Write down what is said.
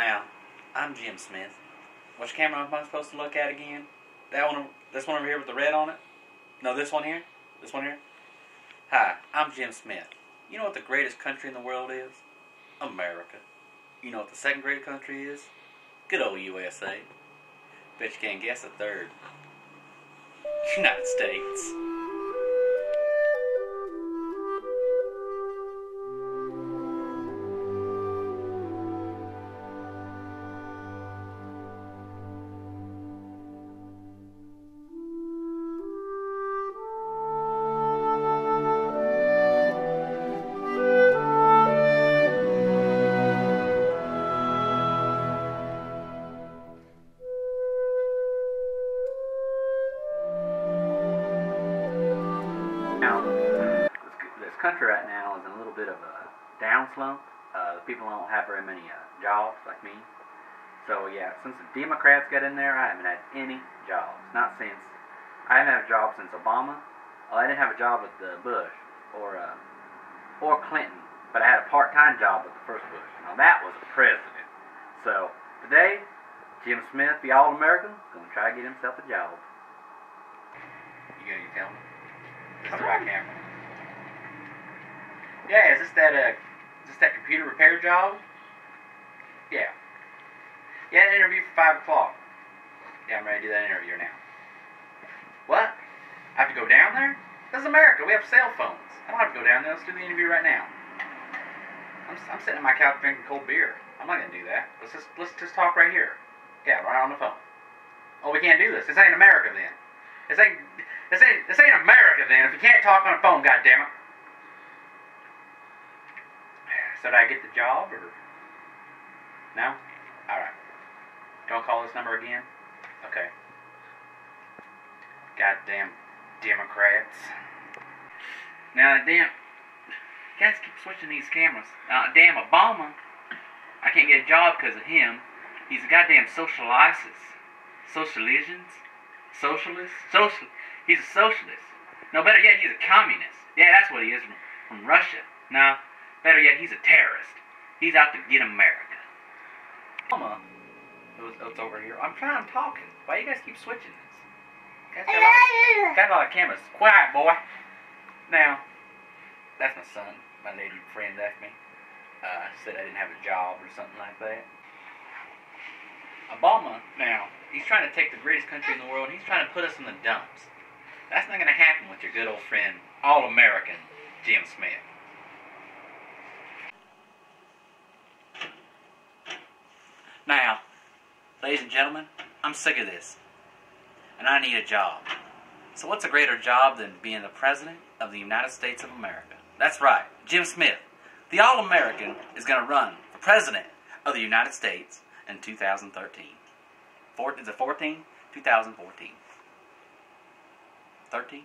Now, I'm Jim Smith. Which camera am I supposed to look at again? That one, this one over here with the red on it? No, this one here? This one here? Hi, I'm Jim Smith. You know what the greatest country in the world is? America. You know what the second greatest country is? Good old USA. Bet you can't guess the third. United States. Now, this, country right now is in a little bit of a down slump. Uh, the people don't have very many uh, jobs like me. So yeah, since the Democrats got in there, I haven't had any jobs. Not since I haven't had a job since Obama. Well, I didn't have a job with uh, Bush or uh, or Clinton, but I had a part-time job with the first Bush. Now that was a president. So today, Jim Smith, the All-American, gonna try to get himself a job. You gonna tell me? The right camera. Yeah, is this that uh, is this that computer repair job? Yeah. Yeah, an interview for five o'clock. Yeah, I'm ready to do that interview now. What? I have to go down there? This is America. We have cell phones. I don't have to go down there. Let's do the interview right now. I'm, I'm sitting on my couch drinking cold beer. I'm not gonna do that. Let's just let's just talk right here. Yeah, right on the phone. Oh, we can't do this. This ain't America then. This ain't this ain't this ain't America then. If you can't talk on a phone, goddammit. So did I get the job or no? Alright. Don't call this number again? Okay. Goddamn Democrats. Now damn guys keep switching these cameras. Uh, damn Obama. I can't get a job because of him. He's a goddamn socializes. Socialisms? Socialist? Social. He's a socialist. No, better yet, he's a communist. Yeah, that's what he is from, from Russia. No, better yet, he's a terrorist. He's out to get America. Mama, who's, who's over here? I'm trying, I'm talking. Why you guys keep switching this? Got a lot, got a lot of cameras. Quiet, boy. Now, that's my son. My lady friend left me. Uh, said I didn't have a job or something like that. Obama, now, he's trying to take the greatest country in the world and he's trying to put us in the dumps. That's not going to happen with your good old friend, All American Jim Smith. Now, ladies and gentlemen, I'm sick of this. And I need a job. So, what's a greater job than being the President of the United States of America? That's right, Jim Smith, the All American, is going to run for President of the United States in 2013. Four, is it 14? 2014. 13?